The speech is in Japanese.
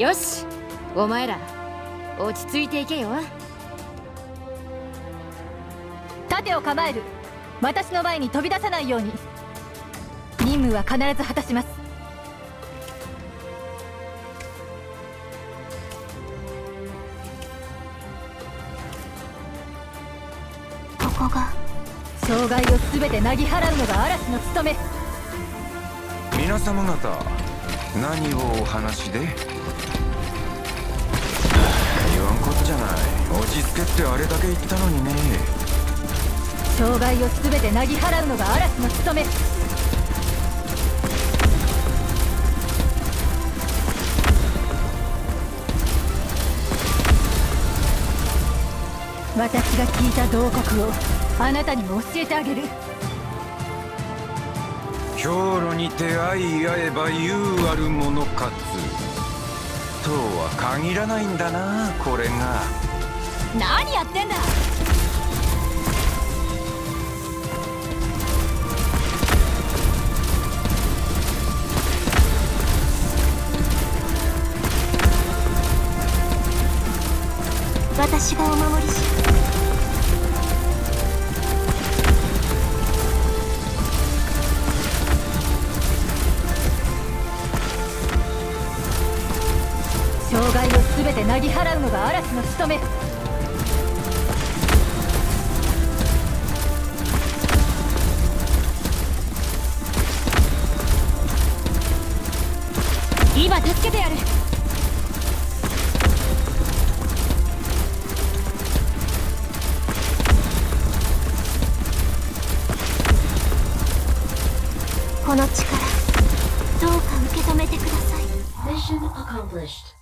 よしお前ら落ち着いていけよ。盾を構える。私の前に飛び出さないように。任務は必ず果たします。ここが。障害を全てなぎ払うのが嵐の務め。皆様方何をお話で？ない落ち着けってあれだけ言ったのにね。障害を全てなぎ払うのが嵐の務め。私が聞いた慟哭をあなたにも教えてあげる。兵路にて相合えば優ある者勝つ。とは限らないんだなこれが何やってんだ？私がお守りし障害を全てなぎ払うのが嵐の務め。助けてやるこの力どうか受け止めてください Mission accomplished.